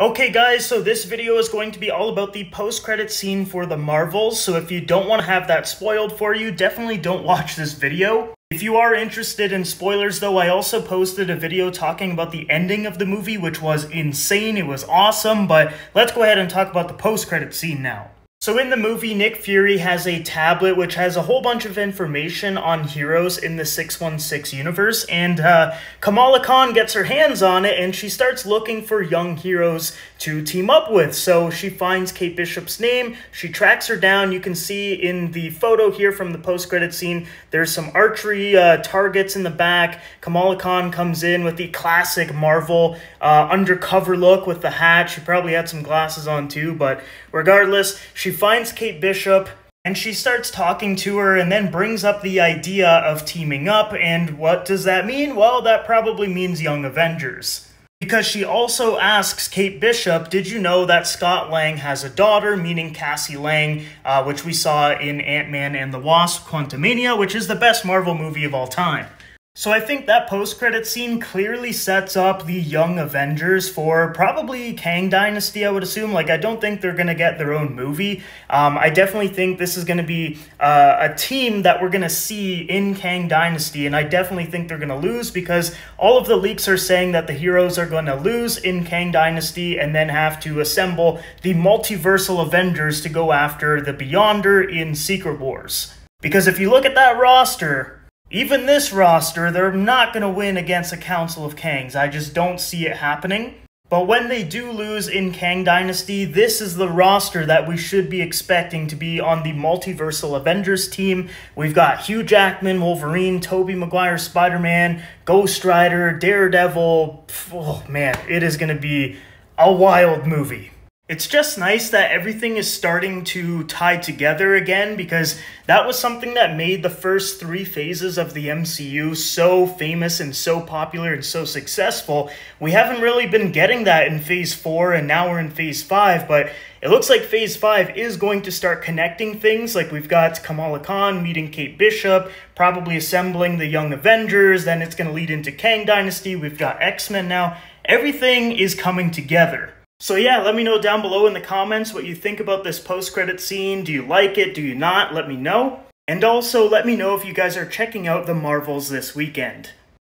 Okay guys, so this video is going to be all about the post-credit scene for the Marvels, so if you don't want to have that spoiled for you, definitely don't watch this video. If you are interested in spoilers though, I also posted a video talking about the ending of the movie, which was insane, it was awesome, but let's go ahead and talk about the post-credit scene now. So in the movie, Nick Fury has a tablet which has a whole bunch of information on heroes in the 616 universe, and uh, Kamala Khan gets her hands on it, and she starts looking for young heroes to team up with. So she finds Kate Bishop's name, she tracks her down. You can see in the photo here from the post-credit scene, there's some archery uh, targets in the back. Kamala Khan comes in with the classic Marvel uh, undercover look with the hat. She probably had some glasses on too, but regardless, she finds Kate Bishop and she starts talking to her and then brings up the idea of teaming up. And what does that mean? Well, that probably means Young Avengers. Because she also asks Kate Bishop, Did you know that Scott Lang has a daughter, meaning Cassie Lang, uh, which we saw in Ant Man and the Wasp Quantumania, which is the best Marvel movie of all time? So I think that post-credit scene clearly sets up the young Avengers for probably Kang Dynasty, I would assume. Like, I don't think they're going to get their own movie. Um, I definitely think this is going to be uh, a team that we're going to see in Kang Dynasty, and I definitely think they're going to lose because all of the leaks are saying that the heroes are going to lose in Kang Dynasty and then have to assemble the multiversal Avengers to go after the Beyonder in Secret Wars. Because if you look at that roster, even this roster, they're not going to win against a Council of Kangs. I just don't see it happening. But when they do lose in Kang Dynasty, this is the roster that we should be expecting to be on the Multiversal Avengers team. We've got Hugh Jackman, Wolverine, Tobey Maguire, Spider-Man, Ghost Rider, Daredevil. Oh man, it is going to be a wild movie. It's just nice that everything is starting to tie together again because that was something that made the first three phases of the MCU so famous and so popular and so successful. We haven't really been getting that in phase four and now we're in phase five, but it looks like phase five is going to start connecting things. Like we've got Kamala Khan meeting Kate Bishop, probably assembling the Young Avengers, then it's going to lead into Kang Dynasty. We've got X Men now. Everything is coming together. So yeah, let me know down below in the comments what you think about this post-credit scene. Do you like it? Do you not? Let me know. And also, let me know if you guys are checking out the Marvels this weekend.